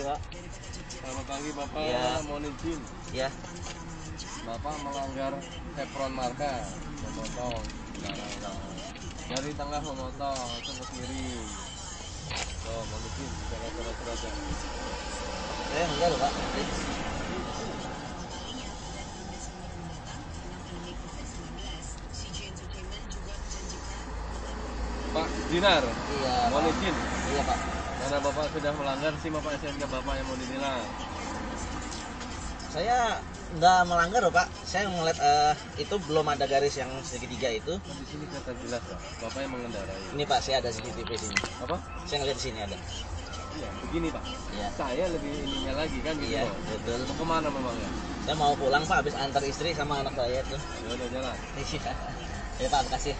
Pagi Pak. Selamat pagi Bapak, Iya. mohon izin. Ya. Bapak melanggar chevron marka, memotong. Dari tengah memotong, itu ke kiri. Oh, mohon izin, bicara surat aja. saya enggak loh Pak. Pertama kalinya pada 6 Desember mendatang karena pandemi COVID-19. CJ Entertainment juga menjanjikan akan Pak Dinar, Iya, mohon izin. Iya Pak. Karena Bapak sudah melanggar SIM Bapak SNK Bapak yang mau ditilang. Saya nggak melanggar loh Pak. Saya melihat eh, itu belum ada garis yang segitiga itu. Kan di sini kelihatan jelas Pak, Bapak yang mengendarai. Ini Pak, saya ada CCTV sini. Apa? Saya ngeliat di sini ada. Iya, begini Pak. Iya. Saya lebih ininya lagi kan gitu Iya, loh. betul. Mau ke mana memangnya? Saya mau pulang Pak, habis antar istri sama anak saya tuh. Ya udah jalan. Iya. Ya Pak, makasih.